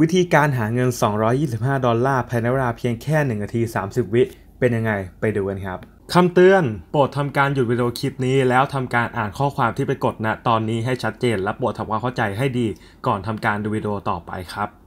วิธีการหาเงิน 225 ดอลลาร์ภายในเวลาเพียงแค่ 1 นาที 30 วิเป็นยังไงไปดูกันครับคำเตือน โปรดทำการหยุดวิดีโอคลิปนี้ แล้วทำการอ่านข้อความที่ไปกดณตอนนี้ให้ชัดเจน และโปรดทำความเข้าใจให้ดีก่อนทำการดูวิดีโอต่อไปครับ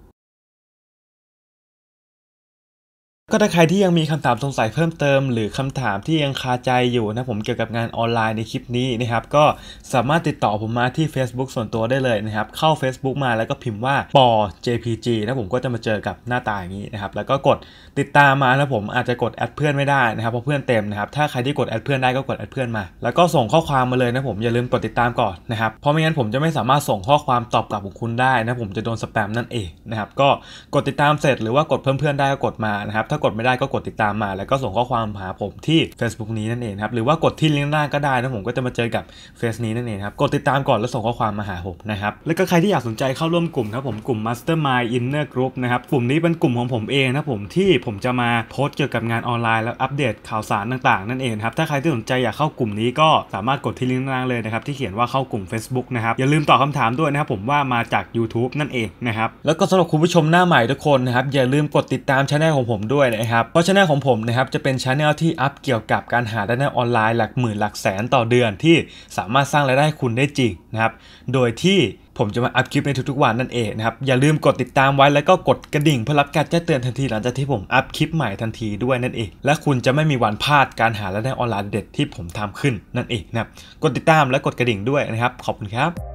ก็ถ้าใครที่ยังมีคำถามสงสัยเพิ่มเติม หรือคำถามที่ยังคาใจอยู่นะผมเกี่ยวกับงานออนไลน์ในคลิปนี้นะครับก็สามารถติดต่อผมมาที่ Facebook ส่วนตัวได้เลยนะครับเข้า Facebook มาแล้วก็พิมพ์ว่าปอ JPG นะผมก็จะมาเจอกับหน้าตาอย่างนี้นะครับแล้วก็กดติดตามมานะผมอาจจะกด add เพื่อนไม่ได้นะครับเพราะเพื่อนเต็มนะครับถ้าใครที่กด add เพื่อนได้ก็กด add เพื่อนมา แล้วก็ส่งข้อความมาเลยนะผมอย่าลืมกดติดตามก่อนนะครับเพราะไม่งั้นผมจะไม่สามารถส่งข้อความตอบกลับของคุณได้นะผมจะโดนสแปมนั่นเองนะครับก็กดติดตามเสร็จหรือว่ากดเพิ่มเพื่อนได้ก็กดมานะครับถ้ากดไม่ได้ก็กดติดตามมา แล้วก็ส่งข้อความหาผมที่ Facebook นี้นั่นเองครับหรือว่ากดที่ลิงก์หน้าก็ได้นะผมก็จะมาเจอกับเฟซนี้นั่นเองครับกดติดตามก่อนแล้วส่งข้อความมาหาผมนะครับแล้วก็ใครที่อยากสนใจเข้าร่วมกลุ่มนะผมกลุ่ม Mastermind Inner Group นะครับกลุ่มนี้เป็นกลุ่มของผมเองนะผมที่ผมจะมาโพสต์เกี่ยวกับงานออนไลน์แล้วอัปเดตข่าวสารต่างๆ นั่นเองครับถ้าใครที่สนใจอยากเข้ากลุ่มนี้ก็สามารถกดที่ลิงก์ล่างเลยนะครับที่เขียนว่าเข้ากลุ่ม Facebook นะครับอย่าลืมตอบคำถามด้วยนะครับผมว่ามาจาก YouTube นั่นเองนะครับแล้วก็สำหรับคุณผู้ชมหน้าใหม่ทุกคนนะครับอย่าลืมกดติดตามช anel ของผมด้วยนะครับ เพราะช anel ของผมนะครับจะเป็นช anel ที่อัพเกี่ยวกับการหารายได้ออนไลน์หลักหมื่นหลักแสนต่อเดือนที่สามารถสร้างรายได้คุณได้จริงนะครับ โดยที่ผมจะมาอัพคลิปในทุกๆวันนั่นเองนะครับ อย่าลืมกดติดตามไว้แล้วก็กดกระดิ่งเพื่อรับการแจ้งเตือนทันทีหลังจากที่ผมอัพคลิปใหม่ทันทีด้วยนั่นเอง และคุณจะไม่มีวันพลาดการหารายได้ออนไลน์เด็ดที่ผมทำขึ้นนั่นเองนะครับ กดติดตามและกดกระดิ่งด้วยนะครับ ขอบคุณครับ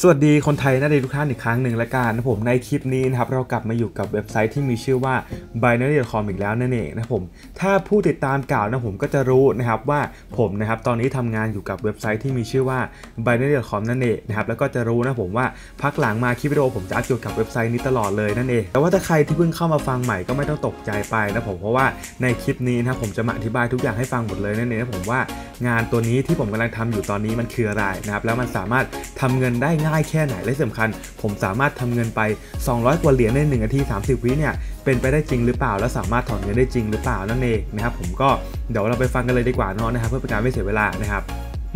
สวัสดีคนไทยน่าดีทุกท่านอีกครั้งหนึ่งและกันนะผมในคลิปนี้นะครับเรากลับมาอยู่กับเว็บไซต์ที่มีชื่อว่า binary.com อีกแล้วนั่นเองนะผมถ้าผู้ติดตามเก่านะผมก็จะรู้นะครับว่าผมนะครับตอนนี้ทำงานอยู่กับเว็บไซต์ที่มีชื่อว่า binary.com นั่นเองนะครับแล้วก็จะรู้นะผมว่าพักหลังมาคลิปวิดีโอผมจะอัพเกี่ยวกับเว็บไซต์นี้ตลอดเลยนั่นเองแต่ว่าถ้าใครที่เพิ่งเข้ามาฟังใหม่ก็ไม่ต้องตกใจไปนะผมเพราะว่าในคลิปนี้นะผมจะมาอธิบายทุกอย่างให้ฟังหมดเลยนั่นเองนะผมว่างานตัวนี้ที่ผมกำลังทำอยู่ตอนนี้มันคืออะไรนะครับแล้วมันสามารถทำเงินได้ง่ายได้แค่ไหนและสำคัญ ผมสามารถทำเงินไป 200 กว่าเหรียญใน1นาที 30 วิเนี่ยเป็นไปได้จริงหรือเปล่า และสามารถถอนเงินได้จริงหรือเปล่านั่นเองนะครับผมก็เดี๋ยวเราไปฟังกันเลยดีกว่านะนะครับเพื่อเป็นการไม่เสียเวลานะครับ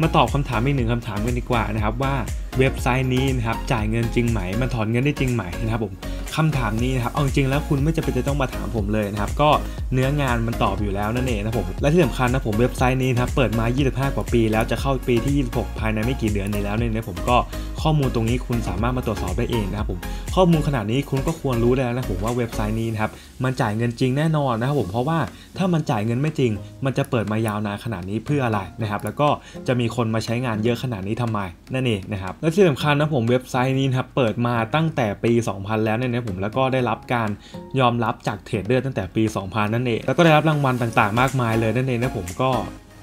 มาตอบคำถามอีกหนึ่งคำถามกันดีกว่านะครับว่าเว็บไซต์นี้นะครับจ่ายเงินจริงไหม มันถอนเงินได้จริงไหมนะครับผม คำถามนี้นะครับเอาจริงแล้วคุณไม่จำเป็นจะต้องมาถามผมเลยนะครับ ก็เนื้องานมันตอบอยู่แล้วนั่นเองนะผม และที่สำคัญนะผมเว็บไซต์นี้นะครับเปิดมา 25 กว่าปี แล้วจะเข้าปีที่ 26 ภายในไม่กี่เดือนนี้แล้วเนี่ยนะผมก็ข้อมูลตรงนี้คุณสามารถมาตรวจสอบได้เองนะครับผม ข้อมูลขนาดนี้คุณก็ควรรู้แล้วนะผมว่าเว็บไซต์นี้นะครับมันจ่ายเงินจริงแน่นอนนะครับผมเพราะว่าถ้ามันจ่ายเงินไม่จริง มันจะเปิดมายาวนานขนาดนี้เพื่ออะไรนะครับแล้วก็จะมีคนมาใช้งานเยอะขนาดนี้ทำไมนั่นเองนะครับและที่สำคัญนะผมเว็บไซต์นี้นะครับเปิดมาตั้งแต่ปี 2000 แล้วเนี่ยนะผมแล้วก็ได้รับการยอมรับจากเทรดเดอร์ตั้งแต่ปี 2000 นั่นเอง แล้วก็ได้รับรางวัลต่างๆ มากมายเลยนั่นเองนะผมก็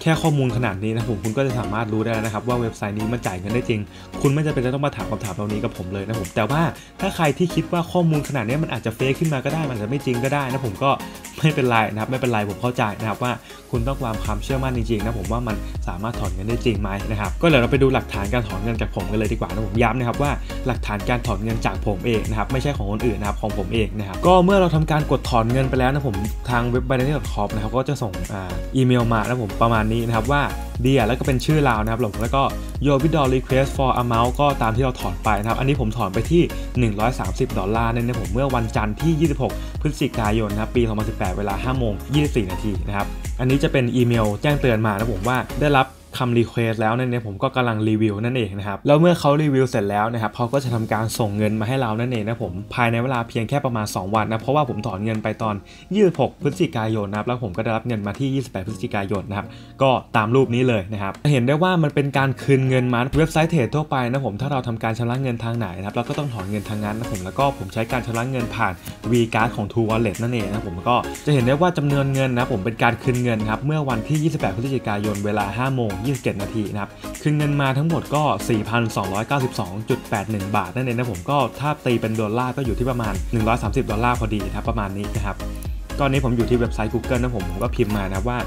แค่ข้อมูลขนาดนี้นะผมคุณก็จะสามารถรู้ได้นะครับว่าเว็บไซต์นี้มันจ่ายเงินได้จริง คุณไม่จำเป็นจะต้องมาถามคำถามเหล่านี้กับผมเลยนะผมแต่ว่าถ้าใครที่คิดว่าข้อมูลขนาดนี้มันอาจจะเฟซขึ้นมาก็ได้ มันอาจจะไม่จริงก็ได้นะผมก็ไม่เป็นไรนะครับไม่เป็นไรผมเข้าใจนะครับว่าคุณต้องความความเชื่อมั่นจริงๆนะผมว่ามันสามารถถอนเงินได้จริงไหมนะครับก็เดี๋ยวเราไปดูหลักฐานการถอนเงินจากผมกันเลยดีกว่านะผมย้ำนะครับว่าหลักฐานการถอนเงินจากผมเองนะครับไม่ใช่ของคนอื่นนะครับของผมเองนะครับก็เมื่อเราทำการกดถอนเงินไปแล้วนะผมทางเว็บ binance.com นะครับก็จะส่งอีเมลมานะผมประมาณนี้นะครับว่าเดียแล้วก็เป็นชื่อเรานะครับผมแล้วก็ your withdrawal request for amount ก็ตามที่เราถอนไปนะครับ อันนี้ผมถอนไปที่ 130 ดอลลาร์นั่นผมเมื่อวันจันทร์ที่ 26 พฤศจิกายนนะครับปี 2018 เวลา5โมง24 นาทีนะครับ อันนี้จะเป็นอีเมลแจ้งเตือนมานะผมว่าได้รับ คำ request แล้วนั่นเองผมก็กำลังรีวิวนั่นเองนะครับแล้วเมื่อเขารีวิวเสร็จแล้วนะครับเขาก็จะทำการส่งเงินมาให้เรานั่นเองนะผมภายในเวลาเพียงแค่ประมาณ 2 วันนะเพราะว่าผมถอนเงินไปตอน 26 พฤศจิกายนนะครับแล้วผมก็ได้รับเงินมาที่ 28 พฤศจิกายนนะครับก็ตามรูปนี้เลยนะครับเห็นได้ว่ามันเป็นการคืนเงินมาเว็บไซต์เทรดทั่วไปนะผมถ้าเราทำการชำระเงินทางไหนนะครับเราก็ต้องถอนเงินทางนั้นนะผมแล้วก็ผมใช้การชำระเงินผ่าน V Card ของ True Wallet นั่นเองนะผมก็จะเห็นได้ว่าจำนวนเงินนะผมเป็นการคืนเงินครับเมื่อวันที่ 28 พฤศจิกายนเวลา5โมง27 นาทีนะครับ คืนเงินมาทั้งหมดก็ 4,292.81 บาท นั่นเองนะผมก็ถ้าตีเป็นดอลลาร์ก็อยู่ที่ประมาณ 130 ดอลลาร์พอดีนะครับ ประมาณนี้นะครับตอนนี้ผมอยู่ที่เว็บไซต์ Google นะผมผมก็พิมพ์มานะว่า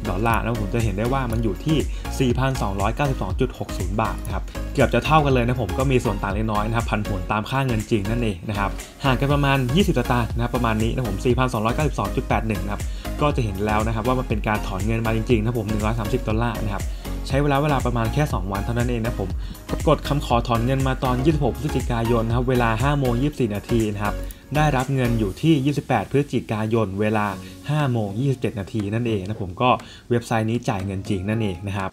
130 ดอลลาร์แล้วผมจะเห็นได้ว่ามันอยู่ที่ 4,292.60 บาทนะครับเกือบจะเท่ากันเลยนะผมก็มีส่วนต่างเล็กน้อยนะครับพันผลตามค่าเงินจริงนั่นเองนะครับห่างกันประมาณ 20 ตางค์นะครับประมาณนี้นะผม 4,292.81 นะครับ ก็จะเห็นแล้วนะครับว่ามันเป็นการถอนเงินมาจริงๆนะผม 130 ดอลลาร์นะครับใช้เวลาเวลาประมาณแค่ 2 วันเท่านั้นเองนะผมกดคำขอถอนเงินมาตอน 26 พฤศจิกายนนะครับเวลา5โมง24 นาทีนะครับได้รับเงินอยู่ที่ 28 พฤศจิกายน เวลา5โมง27 นาทีนั่นเองนะผมก็เว็บไซต์นี้จ่ายเงินจริงนั่นเองนะครับ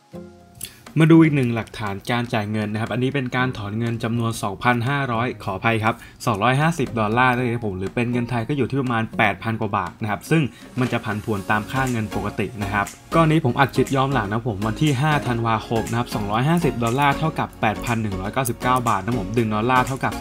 มาดูอีกหนึ่งหลักฐานการจ่ายเงินนะครับ อันนี้เป็นการถอนเงินจำนวน 2,500 ขออภัยครับ 250 ดอลลาร์นั่นเองผม หรือเป็นเงินไทยก็อยู่ที่ประมาณ 8,000 กว่าบาทนะครับ ซึ่งมันจะผันผวนตามค่าเงินปกตินะครับก้อนนี้ผมอัดคลิปย้อมหลังนะผมวันที่ 5 ธันวาคมนะครับ 250 ดอลลาร์เท่ากับ 8,199 บาทนะผมหนึ่งดอลลาร์เท่ากับ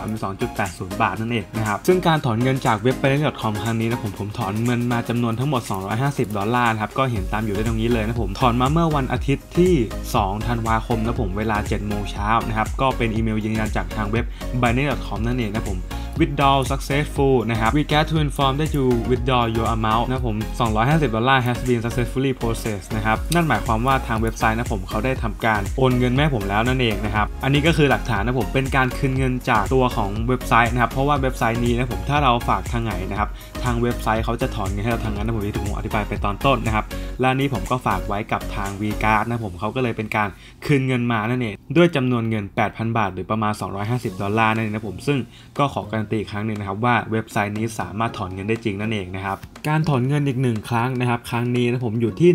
32.80 บาทนั่นเองนะครับ ซึ่งการถอนเงินจากเว็บ b i n a n c e c o m ครั้งนี้นะผมผมถอนเงินมาจำนวนทั้งหมด 250 ดอลลาร์ครับ ก็เห็นตามอยู่ได้ตรงนี้เลยนะผม ถอนมาเมื่อวันอาทิตย์ที่ 2 ธันวาคมนะผมเวลา 7 โมงเช้านะครับก็เป็นอีเมลยืนยันจากทางเว็บ b i n a n c e c o m นั่นเองนะผม withdraw successful นะครับ we're glad to inform that your withdrawal amount นะผม 250 ดอลลาร์ has been successfully processed นะครับ นั่นหมายความว่าทางเว็บไซต์นะผมเขาได้ทำการโอนเงินให้ผมแล้วนั่นเองนะครับ อันนี้ก็คือหลักฐานนะผมเป็นการคืนเงินจากตัวของเว็บไซต์นะครับ เพราะว่าเว็บไซต์นี้นะผมถ้าเราฝากทางไหนนะครับ ทางเว็บไซต์เขาจะถอนเงินให้เราทางนั้นนะผมที่ผมอธิบายไปตอนต้นนะครับ และนี้ผมก็ฝากไว้กับทาง v c a r d นะผมเขาก็เลยเป็นการคืนเงินมานั่นเองด้วยจำนวนเงิน 8,000 บาท หรือประมาณ 250 ดอลลาร์นั่นเองนะผมซึ่งก็ขอการันตีอีกครั้งหนึ่งนะครับว่าเว็บไซต์นี้สามารถถอนเงินได้จริงนั่นเองนะครับการถอนเงินอีกหนึ่งครั้งนะครับครั้งนี้นะผมอยู่ที่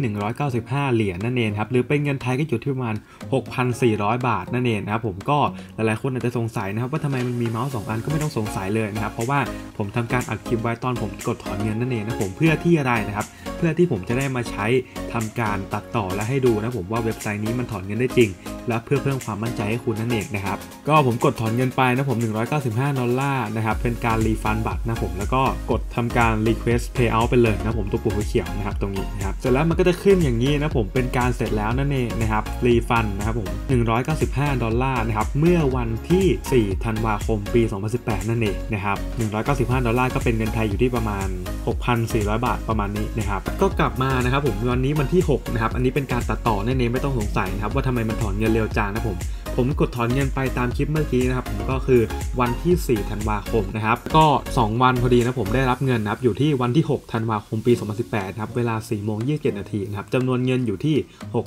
195 เหรียญนั่นเองครับหรือเป็นเงินไทยก็อยู่ที่ประมาณ 6,400 บาทนั่นเองนะครับผมก็หลายๆคนอาจจะสงสัยนะครับว่าทำไมมันมีเมาส์สองอันก็ไม่ต้องสงสัยเลยนะครับเพราะว่าผมทำการอัดคลิปไว้ตอนผมกดถอนเงินนั่นเองนะผมเพื่อที่อะไรนะครับเพื่อที่ผมจะได้มาใช้ทำการตัดต่อและให้ดูนะผมว่าเว็บไซต์นี้มันถอนเงินได้จริง และเพื่อเพิ่มความมั่นใจให้คุณนั่นเองนะครับก็ผมกดถอนเงินไปนะผม 195ดอลลาร์นะครับเป็นการ refund บัตรนะผมแล้วก็กดทำการ request payout ไปเลยนะผมตัวปุ่มเขียวนะครับตรงนี้นะครับเสร็จแล้วมันก็จะขึ้นอย่างนี้นะผมเป็นการเสร็จแล้วนั่นเองนะครับ refund นะครับผม195ดอลลาร์นะครับเมื่อวันที่ 4 ธันวาคมปี 2018 นั่นเองนะครับ195 ดอลลาร์ก็เป็นเงินไทยอยู่ที่ประมาณ 6,400 บาทประมาณนี้นะครับก็กลับมานะครับผมวันนี้วันที่ 6 นะครับ อันนี้เป็นการตัดต่อนั่นเไม่ต้องสงสัยนะครับ ว่าทำไมมันถอนเงินเร็วจังนะผม ผมกดถอนเงินไปตามคลิปเมื่อกี้นะครับ ผมก็คือวันที่ 4 ธันวาคมนะครับ ก็ 2 วันพอดีนะผมได้รับเงินนะครับ อยู่ที่วันที่ 6 ธันวาคมปี 2018 ครับ เวลา4โมง27นาทีนะครับจำนวนเงินอยู่ที่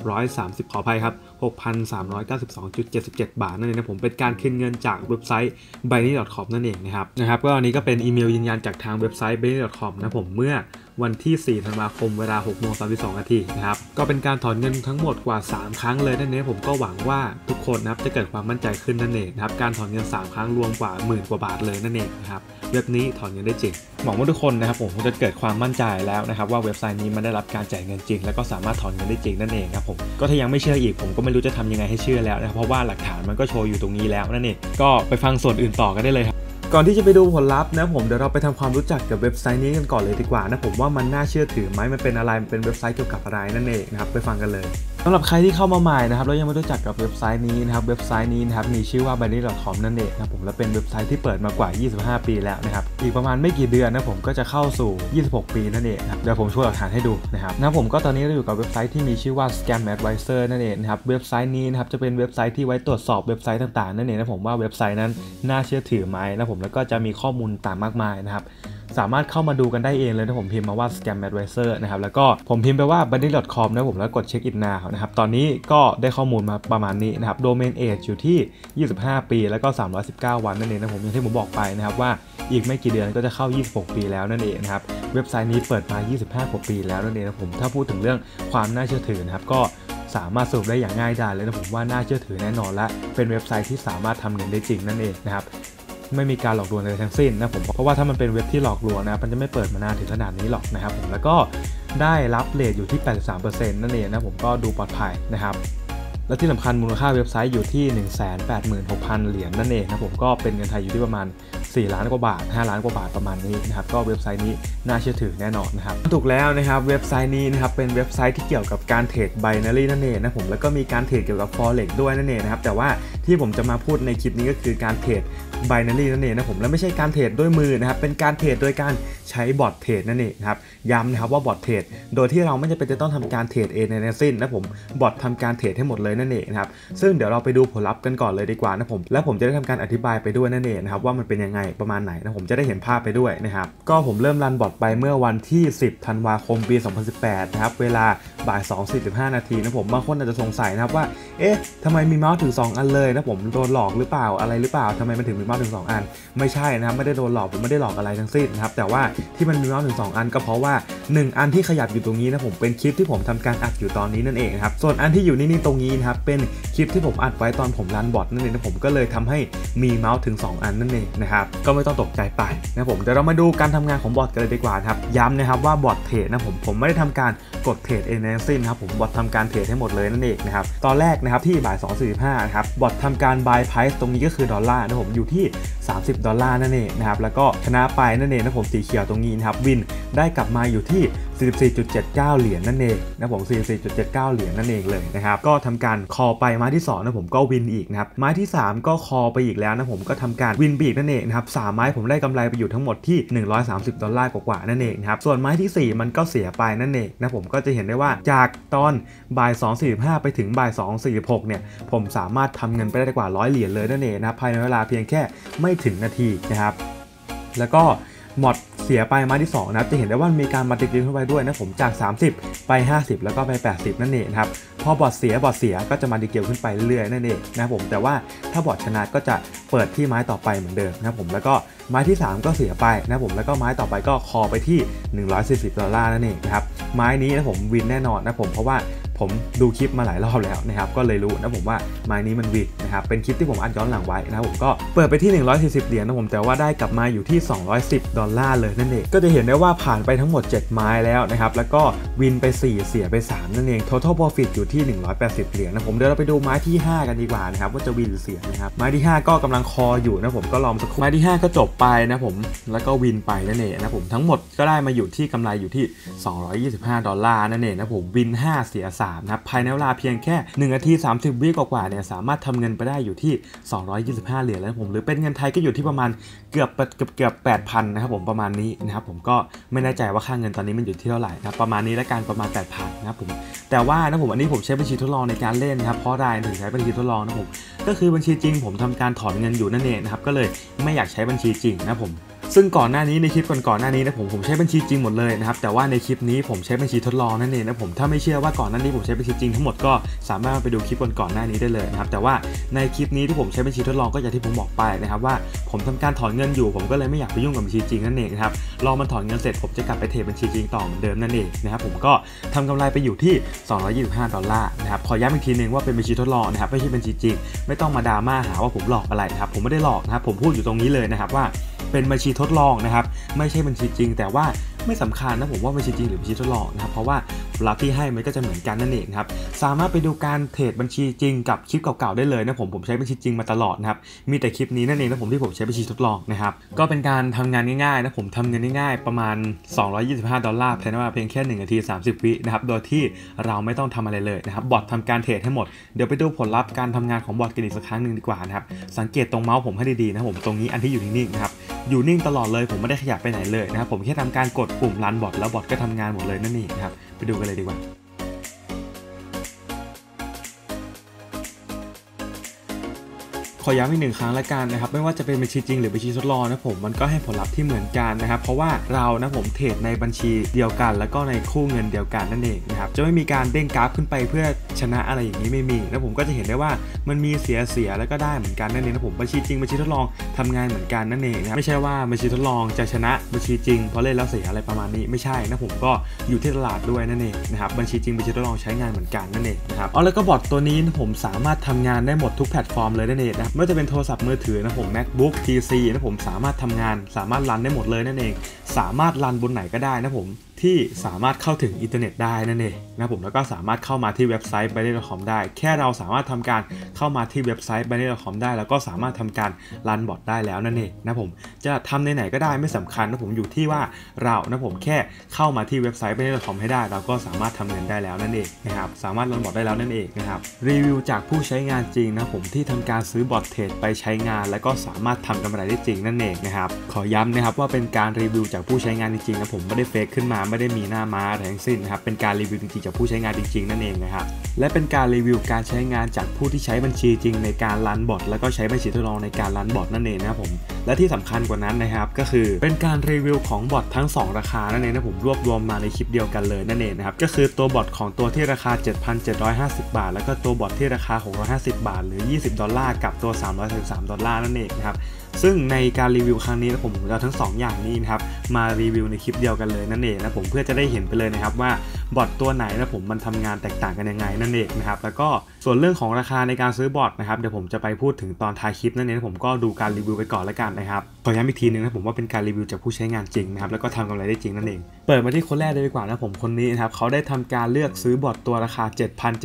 630 ขออภัยครับ 6,392.77 บาทนั่นเองนะผม เป็นการคืนเงินจากเว็บไซต์ b i n a n c e c o m นั่นเองนะครับ นะครับ ก็อันนี้ก็เป็นอีเมลยืนยันจากทางเว็บไซต์ b i n a n c e c o m นะผม เมื่อ วันที่ 4 ธันวาคมเวลา6โมง32นาทีนะครับก็เป็นการถอนเงินทั้งหมดกว่า 3 ครั้งเลยนั่นเองผมก็หวังว่าทุกคนนะครับจะเกิดความมั่นใจขึ้นนั่นเองนะครับการถอนเงิน 3 ครั้งรวมกว่าหมื่นกว่าบาทเลยนั่นเองนะครับเว็บนี้ถอนเงินได้จริงหวังว่าทุกคนนะครับผมจะเกิดความมั่นใจแล้วนะครับว่าเว็บไซต์นี้มันได้รับการจ่ายเงินจริง แล้วก็สามารถถอนเงินได้จริงนั่นเองครับผมก็ถ้ายังไม่เชื่ออีกผมก็ไม่รู้จะทำยังไงให้เชื่อแล้วนะครับเพราะว่าหลักฐานมันก็โชว์อยู่ตรงนี้แล้วนั่นเองก็ไปฟังส่วนอื่นต่อกันได้เลยครับ ก่อนที่จะไปดูผลลัพธ์นะผมเดี๋ยวเราไปทำความรู้จักกับเว็บไซต์นี้กันก่อนเลยดีกว่านะผมว่ามันน่าเชื่อถือไหมมันเป็นอะไรมันเป็นเว็บไซต์เกี่ยวกับอะไรนั่นเองนะครับไปฟังกันเลย สำหรับใครที่เข้ามาใหม่นะครับแล้วยังไม่รู้จักกับเว็บไซต์นี้นะครับเว็บไซต์นี้นะครับมีชื่อว่า b a n d y c o m นั่นเองนะครับผมและเป็นเว็บไซต์ที่เปิดมากว่า 25 ปีแล้วนะครับอีกประมาณไม่กี่เดือนนะผมก็จะเข้าสู่ 26 ปีนั่นเองนะครับเดี๋ยวผมโชว์หลักฐานให้ดูนะครับนะผมก็ตอนนี้เราอยู่กับเว็บไซต์ที่มีชื่อว่า Scam Advisor นั่นเองนะครับเว็บไซต์นี้นะครับจะเป็นเว็บไซต์ที่ไว้ตรวจสอบเว็บไซต์ต่างๆนั่นเองนะผมว่าเว็บไซต์นั้นน่าเชื่อถือไหมนะผมแล้วก็จะมีข้อมูลต่างมากมายนะครับ สามารถเข้ามาดูกันได้เองเลยนะผมพิมพ์มาว่า scam advisor นะครับแล้วก็ผมพิมพ์ไปว่า b u n d y c o m นะผมแล้วกด check it now นะครับตอนนี้ก็ได้ข้อมูลมาประมาณนี้นะครับ domain age อยู่ที่ 25 ปี แล้วก็ 319 วันนั่นเองนะผมอย่างที่ผมบอกไปนะครับว่าอีกไม่กี่เดือนก็จะเข้า 26 ปีแล้วนั่นเองนะครับเว็บไซต์นี้เปิดมา 25 กว่าปีแล้วนั่นเองนะผมถ้าพูดถึงเรื่องความน่าเชื่อถือนะครับก็สามารถสรุปได้อย่างง่ายดายเลยนะผมว่าน่าเชื่อถือแน่นอนและเป็นเว็บไซต์ที่สามารถทำเงินได้จริงนั่นเองนะครับ ไม่มีการหลอกลวงอะไรทั้งสิ้นนะผมเพราะว่าถ้ามันเป็นเว็บที่หลอกลวงนะมันจะไม่เปิดมานานถึงขนาดนี้หรอกนะครับผมแล้วก็ได้รับเลทอยู่ที่ 83%นั่นเองนะผมก็ดูปลอดภัยนะครับและที่สำคัญมูลค่าเว็บไซต์อยู่ที่ 186,000 เหรียญนั่นเองนะผมก็เป็นเงินไทยอยู่ที่ประมาณ 4 ล้านกว่าบาท 5 ล้านกว่าบาทประมาณนี้นะครับก็เว็บไซต์นี้น่าเชื่อถือแน่นอนนะครับถูกแล้วนะครับเว็บไซต์นี้นะครับเป็นเว็บไซต์ที่เกี่ยวกับการเทรด binary นั่นเองนะผมแล้วก็มีการเทรดเกี่ยวกับ forex ด้วยนั่นเองนะครับแต่ว่าที่ผมจะมาพูดในคลิปนี้ก็คือการเทรด binary นั่นเองนะผมและไม่ใช่การเทรดด้วยมือนะครับเป็นการเทรดโดยการใช้บอทเทรดนั่นเองครับย้ำนะครับว่าบอทเทรดโดยที่เราไม่จำเป็นจะต้องทำการเทรดเองในทั้งสิ้นนะผมบอททำการเทรดให้หมดเลยนั่นเองนะครับซึ่งเดี๋ยวเราไปดูผลลัพธ์กันก่อนเลยดีกว่านะผมและผมจะได้ทำการอธิบายไปด้วยนั่นเองนะครับว่ามันเป็นยังไงประมาณไหนนะผมจะได้เห็นภาพไปด้วยนะครับก็ผมเริ่มรันบอทไปเมื่อวันที่ 10ธันวาคมปี 2018 นะครับเวลาบ่าย2.45 นาทีนะผมบางคนอาจจะสงสัยนะครับว่าเอ๊ะทำไมมีเมาส์ถึง 2 อันเลยนะผมโดนหลอกหรือเปล่าอะไรหรือเปล่าทำไมมันถึงมีมาส์ถึง 2 อัน ไม่ใช่นะครับไม่ได้โดนหลอกผมไม่ได้หลอกอะไรทั้งสิ้นนะครับแต่ว่าที่มันมีเมาส์ถึง 2 อันก็เพราะว่า 1 อันที่ขยับอยู่ตรงนี้นะผมเป็นคลิปที่ผมทำการอัดอยู่ตอนนี้นั่นเองครับส่วนอันที่อยู่นิ่งๆตรงนี้นะครับเป็นคลิปที่ผมอัดไว้ตอนผมรันบอทนั่นเองนะผมก็เลยทำให้มีเมาส์ถึง 2 อันนั่นเองนะครับก็ไม่ต้องตกใจไปนะผมเดี๋ยวเรามาดูการทำงานของบอทกันเลยดีกว่าครับย้ำนะครับว่าบอทเทรดนะผมผมไม่ได้ทำการกดเทรดเองทั้งสิ้นนะครับผมบอททำการเทรดให้หมดเลยนั่นเองนะครับตอนแรกนะครับที่บ่าย2.45นะครับบอททำการ buy price ตรงนี้ก็คือดอลลาร์นะผมอยู่ที่30 ดอลลาร์นั่นเองนะครับแล้วก็ชนะไปนั่นเองนะผมสีเขียวตรงนี้นะครับวินได้กลับมาอยู่ที่ 44.79 เหรียญนั่นเองนะผม 44.79 เหรียญนั่นเองเลยนะครับ ก็ทำการคอไปไม้ที่2นะผมก็วินอีกนะครับ ไม้ที่ 3 ก็คอไปอีกแล้วนะผมก็ทำการวินบีกนั่นเองนะครับสามไม้ผมได้กำไรไปอยู่ทั้งหมดที่ 130 ดอลลาร์กว่าๆนั่นเองนะครับ ส่วนไม้ที่ 4 มันก็เสียไปนั่นเองนะผมก็จะเห็นได้ว่าจากตอนบ่าย 2.45 ไปถึงบ่าย 2.46 เนี่ย ผมสามารถทำเงินไปได้กว่า 100 เหรียญเลยนั่นเองนะภายในเวลาเพียงแค่ไม่ถึงนาทีนะครับ แล้วก็หมด เสียไปมาที่2นะครับจะเห็นได้ว่ามีการมาติดกินเข้าไปด้วยนะผมจาก 30 ไป 50 แล้วก็ไป 80 นั่นเองครับพอบอดเสียบอดเสียก็จะมาดีเกลขึ้นไปเรื่อยๆนั่นเองนะครับผมแต่ว่าถ้าบอดชนะก็จะเปิดที่ไม้ต่อไปเหมือนเดิมนะครับผมแล้วก็ไม้ที่ 3 ก็เสียไปนะครับผมแล้วก็ไม้ต่อไปก็คอไปที่ 140 ดอลลาร์นั่นเองนะครับไม้นี้นะผมวินแน่นอนนะผมเพราะว่าผมดูคลิปมาหลายรอบแล้วนะครับก็เลยรู้นะผมว่าไม้นี้มันวินนะครับเป็นคลิปที่ผมอัดย้อนหลังไว้นะผมก็เปิดไปที่ 140 เหรียญนะผมแต่ว่าได้กลับมาอยู่ที่ 210 ดอลลาร์เลยนั่นเอง ก็จะเห็นได้ว่าผ่านไปทั้งหมด 7 ไม้แล้วนะครับ แล้วก็วินไป 4 เสียไป 3 นั่นเอง total profit อยู่ที่ 180 เหรียญนะผมเดี๋ยวเราไปดูไม้ที่ 5 กันดีกว่านะครับว่าจะวินหรือเสียนะครับไม้ที่ 5 ก็กำลังคออยู่นะผมก็ลองสักไม้ที่ 5 ก็จบไปนะผมแล้วก็วินไปนั่นเองนะผมทั้งหมดก็ได้มาอยู่ที่กำไรอยู่ที่ 225 ดอลลาร์นั่นเองนะผมวิน 5 เสีย3นะครับภายในเวลาเพียงแค่1นาที 30 วิกว่าๆเนี่ยสามารถทำเงินไปได้อยู่ที่ 225 เหรียญแล้วผมหรือเป็นเงินไทยก็อยู่ที่ประมาณ กือบเกือบเกือบแปดพันนะครับผมประมาณนี้นะครับผมก็ไม่แน่ใจว่าค่าเงินตอนนี้มันอยู่ที่เท่าไหร่นะรประมาณนี้และการประมาณ 8,000นนะครับผมแต่ว่านะผมอันนี้ผมใช้บัญชีทดลองในการเล่นนะครับเพราะได้ถึงใช้บัญชีทดลองนะผมก็คือบัญชีจริงผมทำการถอนเงินอยู่นั่นเองนะครับก็เลยไม่อยากใช้บัญชีจริงนะผม ซึ่งก่อนหน้านี้ในคลิปก่อนๆหน้านี้นะผมผมใช้บัญชีจริงหมดเลยนะครับแต่ว่าในคลิปนี้ผมใช้บัญชีทดลองนั่นเองนะผมถ้าไม่เชื่อว่าก่อนหน้านี้ผมใช้บัญชีจริงทั้งหมดก็สามารถไปดูคลิปก่อนๆหน้านี้ได้เลยนะครับแต่ว่าในคลิปนี้ที่ผมใช้บัญชีทดลองก็อย่างที่ผมบอกไปนะครับว่าผมทำการถอนเงินอยู่ผมก็เลยไม่อยากไปยุ่งกับบัญชีจริงนั่นเองนะครับรอมันถอนเงินเสร็จผมจะกลับไปเทรดบัญชีจริงต่อเหมือนเดิมนั่นเองนะครับผมก็ทำกำไรไปอยู่ที่ 225 ดอลลาร์นะครับขอย้ำอีกทีนึงว่าเป็นบัญชีทดลองนะครับไม่ใช่บัญชีจริงไม่ต้องมาดราม่าหาว่าผมหลอกอะไรครับผมไม่ได้หลอกนะครับผมพูดอยู่ตรงนี้เลยนะครับว่าเป็นบัญชีทดลองนะครับ ไม่ใช่บัญชีจริง แต่ว่า ไม่สำคัญนะผมว่าบัญชีจริงหรือบัญชีทดลองนะครับเพราะว่ารับที่ให้มันก็จะเหมือนกันนั่นเองครับสามารถไปดูการเทรดบัญชีจริงกับคลิปเก่าๆได้เลยนะผมผมใช้บัญชีจริงมาตลอดนะครับมีแต่คลิปนี้นั่นเองนะผมที่ผมใช้บัญชีทดลองนะครับก็เป็นการทำงานง่ายๆนะผมทำเงินง่ายๆ ประมาณ 225 ดอลลาร์ภายในเวลาเพียงแค่1นาที30 วินะครับโดยที่เราไม่ต้องทำอะไรเลยนะครับบอททำการเทรดให้หมดเดี๋ยวไปดูผลลัพธ์การทำงานของบอทกันอีกสักครั้งหนึ่งดีกว่านะครับสังเกตตรงเมาส์ผมให้ดีๆนะผมตรงนี้อันที่อยู่นิ่งๆนะครับอยู่นิ่งตลอดเลยผมไม่ได้ขยับไปไหนเลยนะครับผมแค่ทำการกดปุ่มรันบอทแล้วบอทก็ทำงานหมดเลยนั่นเองครับ ไปดูกันเลยดีกว่า ขอย้ำอีกหนึ่งครั้งละกันนะครับไม่ว่าจะเป็นบัญชีจริงหรือบัญชีทดลองนะผมมันก็ให้ผลลัพธ์ที่เหมือนกันนะครับเพราะว่าเรานะผมเทรดในบัญชีเดียวกัน แล้วก็ในคู่เงินเดียวกันนั่นเองนะครับจะไม่มีการเด้งกราฟขึ้นไปเพื่อชนะอะไรอย่างนี้ไม่มีแล้วผมก็จะเห็นได้ว่ามันมีเสียเสียแล้วก็ได้เหมือนกันนั่นเองนะผมบัญชีจริงบัญชีทดลองทำงานเหมือนกันนั่นเองนะไม่ใช่ว่าบัญชีทดลองจะชนะบัญชีจริงเพราะเล่นแล้วเสียอะไรประมาณนี้ไม่ใช่นะผมก็อยู่ที่ตลาดด้วยนั่นเองนะครับบัญชีจริงบัญชีทดลองใช้งานเหมือนกันนั่นเองนะครับเอาแล้วก็บอทตัวนี้ผมสามารถทำงานได้หมดทุกแพลตฟอร์มเลยนั่นเองนะไม่ว่าจะเป็นโทรศัพท์มือถือนะผม MacBook PC นะผมสามารถทำงาน สามารถรันได้หมดเลยนั่นเอง สามารถรันบนไหนก็ได้นะผมที่สามารถเข้าถึงอินเทอร์เน็ตได้นั่นเองนะผมแล้วก็สามารถเข้ามาที่เว็บไซต์ b i n a r y c o m ได้ แค่เราสามารถทำการเข้ามาที่เว็บไซต์ b i n a r y c o m ได้ แล้วก็สามารถทำการรันบอทได้แล้วนั่นเองนะผมจะทำในไหนก็ได้ไม่สำคัญนะผมอยู่ที่ว่าเรานะผมแค่เข้ามาที่เว็บไซต์ b i n a r y c o m ให้ได้ เราก็สามารถทำเงินได้แล้วนั่นเองนะครับสามารถรันบอทได้แล้วนั่นเองนะครับรีวิวจากผู้ใช้งานจริงนะผมที่ทำการซื้อบอทเทรดไปใช้งาน แล้วก็สามารถทำกำไรได้จริงนั่นเองนะครับขอย้ำนะครับว่าเป็นการรีวิวจากผู้ใช้งานจริงๆนะผมไม่ได้ fake ขึ้นมาไม่ได้มีหน้าม้าทั้งสิ้นนะครับ เป็นการรีวิวจริงๆจากผู้ใช้งานจริงๆ นั่นเองนะครับ และเป็นการรีวิวการใช้งานจากผู้ที่ใช้บัญชีจริงในการรันบอทแล้วก็ใช้บัญชีทดลองในการรันบอทนั่นเองนะครับผม และที่สำคัญกว่านั้นนะครับ ก็คือเป็นการรีวิวของบอททั้ง 2 ราคานั่นเองนะผมรวบรวมมาในคลิปเดียวกันเลยนั่นเองนะครับ ก็คือตัวบอทของตัวที่ราคา 7,750 บาท แล้วก็ตัวบอทที่ราคา 650 บาท หรือ 20 ดอลลาร์กับตัว333ดอลลาร์นั่นเองนะครับซึ่งในการรีวิวครั้งนี้นะผมเอาทั้ง 2 อย่างนี้นะครับ มารีวิวในคลิปเดียวกันเลยนั่นเองนะผมเพื่อจะได้เห็นไปเลยนะครับว่าบอทตัวไหนนะผมมันทำงานแตกต่างกันยังไงนั่นเองนะครับแล้วก็ส่วนเรื่องของราคาในการซื้อบอทนะครับเดี๋ยวผมจะไปพูดถึงตอนท้ายคลิปนั่นเองผมก็ดูการรีวิวไปก่อนแล้วกันนะครับขอย้ำอีกทีนึงนะผมว่าเป็นการรีวิวจากผู้ใช้งานจริงนะครับแล้วก็ทำกำไรได้จริงนั่นเองเปิดมาที่คนแรกเลยดีกว่านะผมคนนี้นะครับเขาได้ทำการเลือกซื้อบอทตัวราคา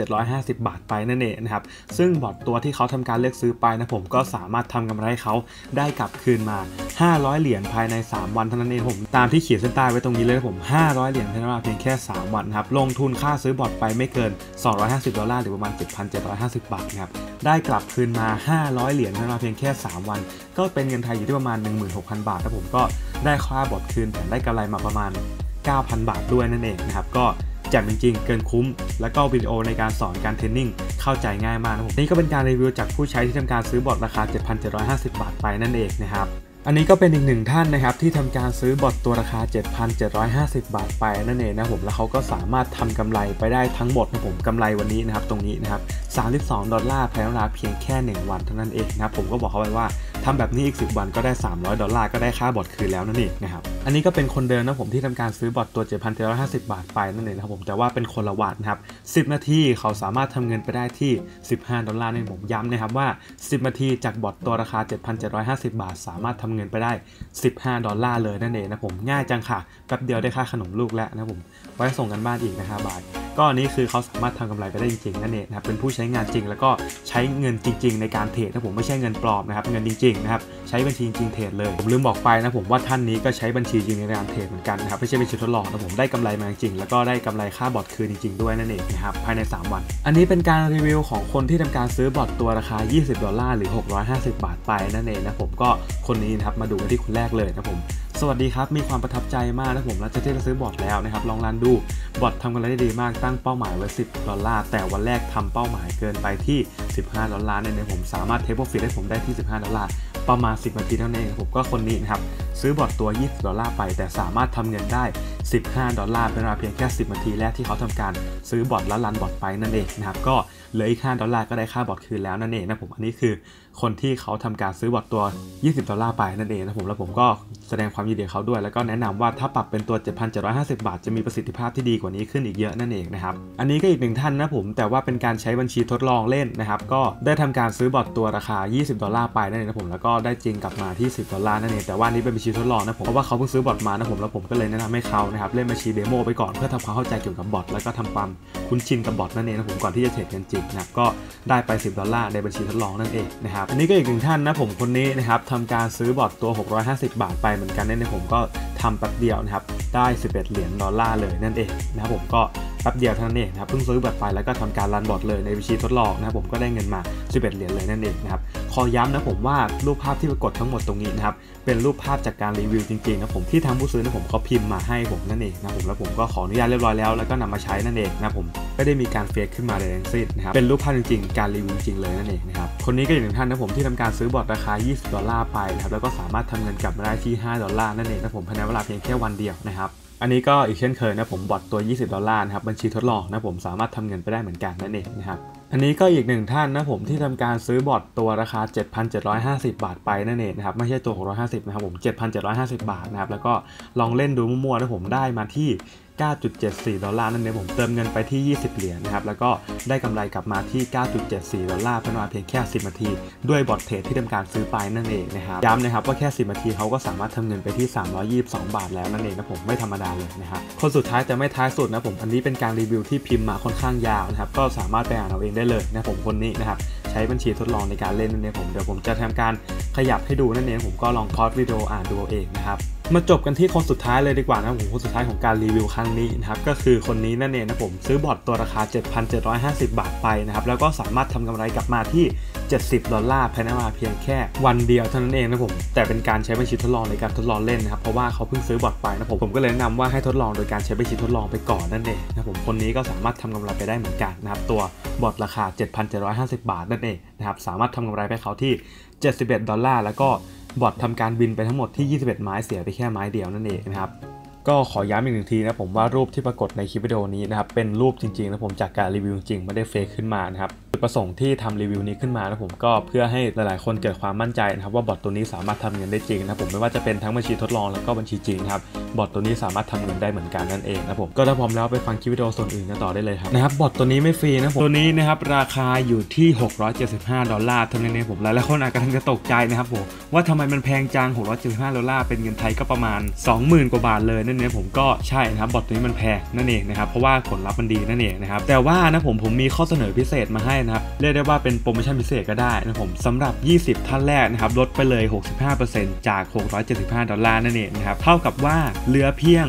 7,750 บาทไปนั่นเองนะครับซึ่งบอทตัวที่เขาทำการเลือกซื้อไปนะผมก็สามารถทำกำไรให้เขาได้กลับคืนมา 500 เหรียญภายใน 3 วันเท่านั้นเองผมตามที่เขียนเส้นใต้ไว้ตรงนี้เลยผม 500 เหรียญภายในเวลาเพียงแค่ 3 วันครับ ลงทุนค่าซื้อบอทไปไม่เกิน 250 ดอลลาร์หรือประมาณ 7,750 บาทครับ ได้กลับคืนมา 500 เหรียญภายในเวลาเพียงแค่ 3 วัน ก็เป็นเงินไทยอยู่ที่ประมาณ 16,000 บาทแล้วผมก็ได้ค่าบอทคืนแถมได้กำไรมาประมาณ 9,000 บาทด้วยนั่นเองนะครับก็แจ่มจริงๆ เกินคุ้ม แล้วก็วิดีโอในการสอนการ training เข้าใจง่ายมากนะผมนี่ก็เป็นการรีวิวจากผู้ใช้ที่ทำการซื้อบอทราคา 7,750 บาทไปนั่นเองนะครับ อันนี้ก็เป็นอีกหนึ่งท่านนะครับที่ทำการซื้อบอทตัวราคา 7,750 บาทไปนั่นเองนะผมแล้วเขาก็สามารถทำกำไรไปได้ทั้งหมดนะผมกำไรวันนี้นะครับตรงนี้นะครับ32 ดอลลาร์ภายในเวลาเพียงแค่ 1 วันเท่านั้นเองนะครับผมก็บอกเขาไปว่า ทำแบบนี้อีก 10 วันก็ได้ 300 ดอลลาร์ก็ได้ค่าบอทคืนแล้วนั่นเองนะครับ อันนี้ก็เป็นคนเดิมนะผมที่ทำการซื้อบอทตัว 7,750 บาทไปนั่นเองนะครับผม แต่ว่าเป็นคนละวันนะครับ 10 นาทีเขาสามารถทำเงินไปได้ที่ 15 ดอลลาร์นี่ผมย้ำนะครับว่า 10 นาทีจากบอทตัวราคา 7,750 บาท สามารถทำเงินไปได้ 15 ดอลลาร์เลยนั่นเองนะผม ง่ายจังค่ะ แป๊บเดียวได้ค่าขนมลูกแล้วนะผมไว้ส่งการบ้านอีกนะครับบาท ก็อันนี้คือเขาสามารถทำกำไรไปได้จริงๆนั่นเองนะครับเป็นผู้ใช้งานจริง แล้วก็ใช้เงินจริง ๆ ในการเทรดนะผมไม่ใช่เงินปลอมนะครับเงินจริงๆนะครับใช้บัญชีจริงเทรดเลยผมลืมบอกไปนะผมว่าท่านนี้ก็ใช้บัญชีจริงในการเทรดเหมือนกันนะครับไม่ใช่บัญชีทดลองนะผมได้กำไรมาจริงแล้วก็ได้กำไรค่าบอทคืนจริงๆด้วยนั่นเองนะครับภายใน 3 วัน อันนี้เป็นการรีวิวของคนที่ทำการซื้อบอทตัวราคา 20 ดอลลาร์หรือ 650 บาทไปนั่นเองนะผมก็คนนี้นะครับมาดูกันที่คนแรกเลยนะผม สวัสดีครับ มีความประทับใจมากนะผมหลังจากที่เราซื้อบอทแล้วนะครับ ลองรันดู บอททำงานได้ดีมาก ตั้งเป้าหมายไว้ 10 ดอลลาร์ แต่วันแรกทำเป้าหมายเกินไปที่ 15 ดอลลาร์เนี่ยผมสามารถ take profit ให้ผมได้ที่ 15 ดอลลาร์ ประมาณ 10นาทีเท่านั้นเองผมก็คนนี้นะครับ ซื้อบอทตัว 20 ดอลลาร์ไป แต่สามารถทำเงินได้ 15 ดอลลาร์เป็นเวลาเพียงแค่ 10 นาทีแรกที่เขาทำการซื้อบอทแล้วรันบอทไปนั่นเองนะครับ ก็เหลืออีก 5 ดอลลาร์ก็ได้ค่าบอทคืนแล้วนั่นเองนะผม อันนี้คือคนที่เขาทำการซื้อบอทตัว 20 ดอลลาร์ไปนั่นเองนะผม แล้วผมก็แสดงความยินดีเขาด้วย แล้วก็แนะนำว่าถ้าปรับเป็นตัว 7,750 บาท จะมีประสิทธิภาพที่ดีกว่านี้ขึ้นอีกเยอะนั่นเองนะครับ อันนี้ก็อีกหนึ่งท่านนะผม แต่ว่าเป็นการใช้บัญชีทดลองเล่นนะครับ ก็ได้ทำการซื้อบอทตัวราคา 20 ดอลลาร์ไปนั่นเองนะผม แล้วก็ได้เงินกลับมาที่ 10 ดอลลาร์นั่นเอง แต่ว่านี้เป็นบัญชีทดลองนะผมเพราะว่าเขาเพิ่งซื้อบอทมานะผมแล้วผมก็เลยแนะนำให้เขานะครับเล่นบัญชี demo ไปก่อนเพื่อทำความเข้าใจเกี่ยวกับบอทแล้วก็ทำความคุ้นชินกับบอทนั่นเองนะผมก่อนที่จะเทรดกันจริงนะครับก็ได้ไป 10 ดอลลาร์ในบัญชีทดลองนั่นเองนะครับอันนี้ก็อีกหนึ่งท่านนะผมคนนี้นะครับทำการซื้อบอทตัว 650 บาทไปเหมือนกันเนั่นเองผมก็ทำแป๊บเดียวนะครับได้ 11 เหรียญดอลลาร์เลยนั่นเองนะครับผมก็แป๊บเดียวเท่านั้นเองนะครับเพิ่งซื้อบัตรไปแล้วก็ทำการรันบอทเลยในบัญชีทดลองนะครับผมก็ได้เงินมา 11 เหรียญเลยนั่นเองนะครับขอย้ำนะผมว่ารูปภาพที่ปรากฏทั้งหมดตรงนี้นะครับเป็นรูปภาพจากการรีวิวจริงๆนะผมที่ทางผู้ซื้อนะผมเขาพิมพ์มาให้ผมนั่นเองนะผมแล้วผมก็ขออนุญาตเรียบร้อยแล้วแล้วก็นำมาใช้นั่นเองนะผมไม่ได้มีการ fake ขึ้นมาใดทั้งสิ้นนะครับเป็นรูปภาพจริงๆ การรีวิวจริงเลยนั่นเองนะครับคนนี้ก็อีกหนึ่งท่านนะผมที่ทำการซื้อบอทราคา 20 ดอลลาร์ไปนะครับแล้วก็สามารถทำเงินกลับมาได้ที่ 5 ดอลลาร์นั่นเองนะผมภายในเวลาเพียงแค่วันเดียวนะครับอันนี้ก็อีกเช่นเคยนะผมบอทตัว 20 ดอลลาร์นะครับบัญชีทดลองนะผมสามารถทำเงินไปได้เหมือนกันนั่นเองนะครับอันนี้ก็อีกหนึ่งท่านนะผมที่ทำการซื้อบอทตัวราคา 7,750 บาทไปนั่นเองนะครับไม่ใช่ตัว650นะครับผม7,750 บาทนะครับแล้วก็ลองเล่นดูมั่วๆนะผมได้มาที่ 9.74 ดอลลาร์นั่นเองผมเติมเงินไปที่ 20 เหรียญนะครับ แล้วก็ได้กำไรกลับมาที่ 9.74 ดอลลาร์เป็นเพียงแค่ 10 นาที ด้วยบอทเทรดที่ทำการซื้อไปนั่นเองนะครับ ย้ำนะครับว่าแค่ 10 นาทีเขาก็สามารถทำเงินไปที่ 322 บาทแล้วนั่นเองนะผมไม่ธรรมดาเลยนะครับคนสุดท้ายแต่ไม่ท้ายสุดนะผมอันนี้เป็นการรีวิวที่พิมพ์มาค่อนข้างยาวนะครับก็สามารถไปอ่านเอาเองได้เลยนะผมคนนี้นะครับใช้บัญชีทดลองในการเล่นนั่นเองผมเดี๋ยวผมจะทำการขยับให้ดูนั่นเองผมก็ลองพอดวิดีโออ่านดูเองนะครับ มาจบกันที่คนสุดท้ายเลยดีกว่านะผมคนสุดท้ายของการรีวิวครั้งนี้นะครับก็คือคนนี้นั่นเองนะผมซื้อบอทตัวราคา 7,750 บาทไปนะครับแล้วก็สามารถทำกำไรกลับมาที่ 70 ดอลลาร์ภายในเวลาเพียงแค่วันเดียวเท่านั้นเองนะผมแต่เป็นการใช้บัญชีทดลองในการทดลองเล่นนะครับเพราะว่าเขาเพิ่งซื้อบอทไปนะผมผมก็เลยแนะนำว่าให้ทดลองโดยการใช้บัญชีทดลองไปก่อนนั่นเองนะผมคนนี้ก็สามารถทำกำไรไปได้เหมือนกันนะครับตัวบอทราคา 7,750 บาทนั่นเองนะครับสามารถทำกำไรไปเขาที่ 71 ดอลลาร์แล้วก็ บอททำการบินไปทั้งหมดที่ 21 ไม้เสียไปแค่ไม้เดียวนั่นเองนะครับก็ขอย้ำอีกหนึ่งทีนะผมว่ารูปที่ปรากฏในคลิปวิดีโอนี้นะครับเป็นรูปจริงๆนะผมจากการรีวิวจริงไม่ได้เฟกขึ้นมานะครับ จุดประสงค์ที่ทำรีวิวนี้ขึ้นมานะผมก็เพื่อให้หลายๆ คนเกิดความมั่นใจนะครับว่าบอทตัวนี้สามารถทำเงินได้จริงนะผมไม่ว่าจะเป็นทั้งบัญชีทดลองแล้วก็บัญชีจริงครับบอทตัวนี้สามารถทำเงินได้เหมือนกันนั่นเองนะผมก็ถ้าพร้อมแล้วไปฟังคลิปวิดีโอส่วนอื่นกันต่อได้เลยครับนะครับบอทตัวนี้ไม่ฟรีนะผมตัวนี้นะครับราคาอยู่ที่ 675 ดอลลาร์เท่านั้นเองผมหลายๆคนอาจจะตกใจนะครับผมว่าทำไมมันแพงจัง 675 ดอลลาร์เป็นเงินไทยก็ประมาณ 20,000 กว่าบาทเลยนั่นเองผมก็ใช่นะครับบอทตัวนี้มันแพงนั่นเองนะครับเพราะว่าผลลัพธ์มันดีนั่นเองนะครับแต่ว่านะผมผมมีข้อเสนอพิเศษมาให้นะครับเรียกได้ว่าเป็นโปรโมชั่นพิเศษก็ได้นะผมสำหรับ 20 ท่านแรกนะครับลดไปเลย 65%จาก 675 ดอลลาร์นั่นเองนะครับเท่ากับว่าเหลือเพียง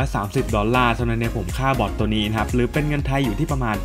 230 ดอลลาร์เท่านั้นเองผมค่าบอทตัวนี้นะครับหรือเป็นเงินไทยอยู่ที่ประมาณ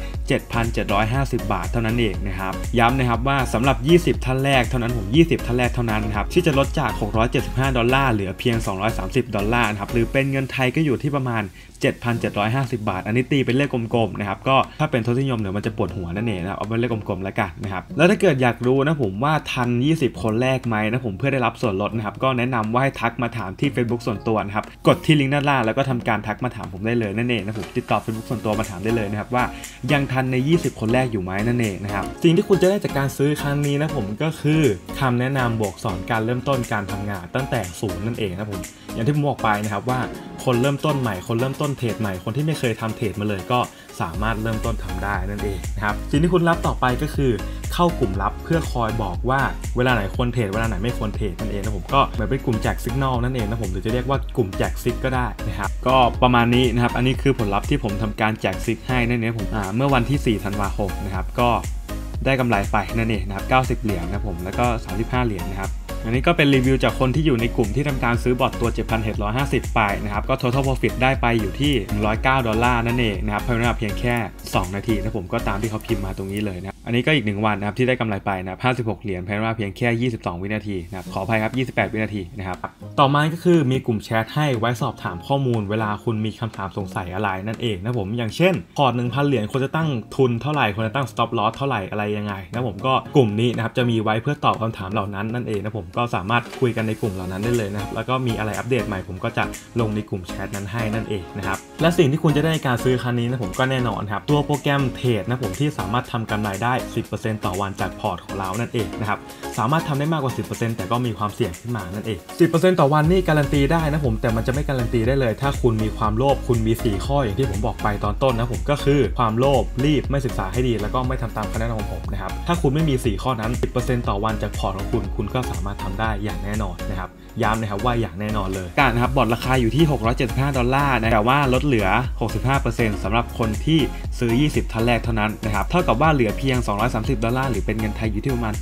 7,750 บาทเท่านั้นเองนะครับย้ำนะครับว่าสำหรับ 20 ท่านแรกเท่านั้นผม 20 ท่านแรกเท่านั้นครับที่จะลดจาก 675 ดอลลาร์เหลือเพียง 230 ดอลลาร์นะครับหรือเป็นเงินไทยก็อยู่ที่ประมาณ 7,750 บาท อันนี้ตีเป็นเลขกลมๆนะครับก็ถ้าเป็นทศนิยมเดี๋ยวมันจะปวดหัวนั่นเองนะครับเอาเป็นเลขกลมๆแล้วกันนะครับแล้วถ้าเกิดอยากรู้นะผมว่าทัน 20 คนแรกไหมนะผมเพื่อได้รับส่วนลดนะครับก็แนะนำว่าให้ทักมาถามที่ Facebook ส่วนตัวนะครับกดที่ลิงก์ด้านล่างแล้วก็ทำการทักมาถามผมได้เลยนั่นเองนะผมติดต่อ Facebook ส่วนตัวมาถามได้เลยนะครับว่ายังทันใน 20 คนแรกอยู่ไหมนั่นเองนะครับสิ่งที่คุณจะได้จากการซื้อครั้งนี้นะผมก็คือคำแนะนำบวกสอนการเริ่มต้นการทำงานตั้งแต่ศูนย์นั่นเองนะผมอย่างที่ผมบอกไปนะครับว่าคนเริ่มต้นใหม่คนเริ่มต้นเทรดใหม่คนที่ไม่เคยทำเทรดมาเลยก็สามารถเริ่มต้นทำได้นั่นเองนะครับสิ่งที่คุณรับต่อไปก็คือเข้ากลุ่มลับเพื่อคอยบอกว่าเวลาไหนควรเทรดเวลาไหนไม่ควรเทรดนั่นเองนะผมก็เหมือนเป็นกลุ่มแจกสัญญาณนั่นเองนะผมหรือจะเรียกว่ากลุ่มแจก sig ก็ได้นะครับก็ประมาณนี้นะครับอันนี้คือผลลัพธ์ที่ผมทำการแจกซิกให้นั่นเองผมเมื่อวันที่ 4 ธันวาคมนะครับก็ได้กำไรไปนั่นเองนะครับ90 เหรียญนะผมแล้วก็ 35 เหรียญนะครับ อันนี้ก็เป็นรีวิวจากคนที่อยู่ในกลุ่มที่ทำการซื้อบอทตัว 7,750 ไปนะครับ ก็ total profit ได้ไปอยู่ที่ 109 ดอลลาร์นั่นเองนะครับภายในเวลาเพียงแค่ 2 นาทีนะผมก็ตามที่เขาพิมพ์มาตรงนี้เลยนะ อันนี้ก็อีก 1 วันนะครับที่ได้กำไรไปนะครับ56 เหรียญภายในเวลาเพียงแค่ 22 วินาทีนะครับขออภัยครับ 28 วินาทีนะครับต่อมาก็คือมีกลุ่มแชทให้ไว้สอบถามข้อมูล เวลาคุณมีคำถามสงสัยอะไรนั่นเองนะผมอย่างเช่นพอร์ต1,000 เหรียญควรจะตั้งทุนเท่าไหร่ควรจะตั้ง stop loss เท่าไหร่อะไรยังไงนะผมก็กลุ่มนี้นะครับจะมีไว้เพื่อตอบคำถามเหล่านั้นนั่นเองนะผมก็สามารถคุยกันในกลุ่มเหล่านั้นได้เลยนะครับแล้วก็มีอะไรอัปเดตใหม่ผมก็จะลงในกลุ่มแชทนั้นให้นั่นเองนะครับและสิ่งที่คุณจะได้ในการซื้อครั้งนี้นะผมก็แน่นอนครับตัวโปรแกรมเทรดนะผมที่สามารถทำกำไรได้10%ต่อวันจากพอร์ตของเรานั่นเองนะครับสามารถทำได้มากกว่า 10%แต่ก็มีความเสี่ยงขึ้นมานั่นเอง 10%ต่อวันนี่การันตีได้นะผมแต่มันจะไม่การันตีได้เลย ถ้าคุณมีความโลภคุณมี 4 ข้ออย่างที่ผมบอกไปตอนต้นนะผมก็คือความโลภรีบไม่ศึกษาให้ดี แล้วก็ไม่ทำตามคำแนะนำของผมนะครับถ้าคุณไม่มี 4 ข้อนั้น 10%ต่อวันจากพอร์ตของคุณ คุณก็สามารถทำได้อย่างแน่นอนนะครับ ย้ำนะครับว่าอย่างแน่นอนเลยการนะครับบอร์ดราคาอยู่ที่ 675 ดอลลาร์นะแต่ว่าลดเหลือ 65%สำหรับคนที่ซื้อ 20 ท่านแรกเท่านั้นนะครับเท่ากับว่าเหลือเพียง 230 ดอลลาร์หรือเป็นเงินไทยอยู่ที่ประมาณ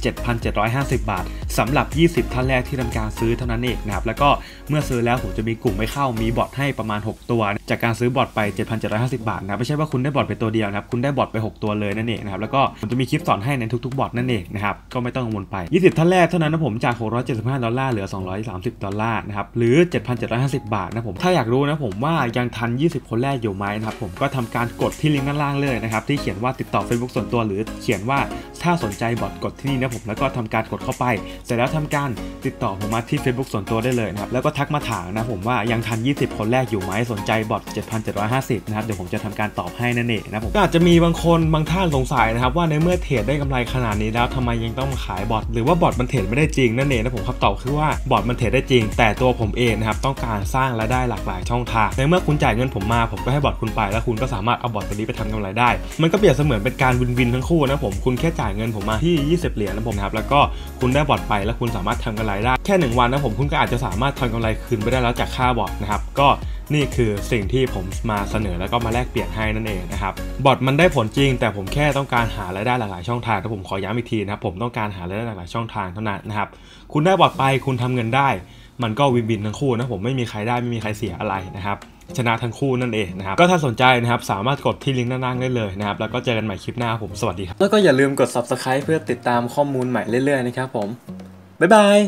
7,750 บาทสำหรับ 20 ท่านแรกที่ทำการซื้อเท่านั้นเองนะครับแล้วก็เมื่อซื้อแล้วผมจะมีกลุ่มให้เข้ามีบอทให้ประมาณ 6 ตัว จากการซื้อบอทไป 7,750 บาทนะไม่ใช่ว่าคุณได้บอทไปตัวเดียวนะครับคุณได้บอทไป 6 ตัวเลยนั่นเองนะครับแล้วก็ผมจะมีคลิปสอนให้ในทุกๆบอทนั่นเองนะครับก็ไม่ต้องกังวลไป 20 ท่านแรกเท่านั้นนะผมจาก 675 ดอลลาร์เหลือ 230ดอลลาร์นะครับ หรือ 7,750 บาทนะผม ถ้าอยากรู้นะผมว่ายังทัน 20 คนแรกอยู่ไหมนะครับผมก็ทำการกดที่ลิงก์ด้านล่างเลยนะครับที่เขียนว่าติดต่อ Facebook ส่วนตัวหรือเขียนว่าถ้าสนใจบอทกดที่นี่นะผมแล้วก็ทำการกดเข้าไป เสร็จแล้วทำการติดต่อผมมาที่ Facebook ส่วนตัวได้เลยนะครับแล้วก็ทักมาถามนะผมว่ายังทัน 20 คนแรกอยู่ไหมสนใจบอท7,750 นะครับเดี๋ยวผมจะทำการตอบให้นั่นเองนะผมก็อาจจะมีบางคนบางท่านสงสัยนะครับว่าในเมื่อเทรดได้กำไรขนาดนี้แล้วทำไมยังต้องมาขายบอทหรือว่าบอทมันเทรดไม่ได้จริงนั่นเองนะผมคำตอบคือว่าบอทมันเทรดได้จริง แต่ตัวผมเองนะครับต้องการสร้างรายได้หลากหลายช่องทางในเมื่อคุณจ่ายเงินผมมาผมก็ให้บอทคุณไปแล้วคุณก็สามารถเอาบอทตัวนี้ไปทำกำไรได้ มันก็เปรียบเสมือนเป็นการวินวินทั้งคู่นะผมคุณแค่จ่ายเงินผมมาที่ 20 เหรียญนะผมครับแล้วก็คุณได้บอทไปแล้วคุณสามารถทำกำไรได้แค่ 1 วันนะผมคุณก็อาจจะสามารถทำกำไรคืนไปได้แล้วจากค่าบอทนะครับก็นี่คือสิ่งที่ผมมาเสนอแล้วก็มาแลกเปลี่ยนให้นั่นเองนะครับบอทมันได้ผลจริง แต่ผมแค่ต้องการหารายได้หลากหลายช่องทางถ้าผมขอย้ำอีกทีนะครับผมต้องการหารายได้หลากหลายช่องทางเท่านั้นนะครับคุณได้บอทไปคุณทำเงินได้ มันก็วินวินทั้งคู่นะผมไม่มีใครได้ไม่มีใครเสียอะไรนะครับชนะทั้งคู่นั่นเองนะครับ ก็ถ้าสนใจนะครับ สามารถกดที่ลิงก์ด้านล่างได้เลยนะครับ แล้วก็เจอกันใหม่คลิปหน้าผม สวัสดีครับ แล้วก็อย่าลืมกด subscribe เพื่อติดตามข้อมูลใหม่เรื่อยๆนะครับผม บ๊ายบาย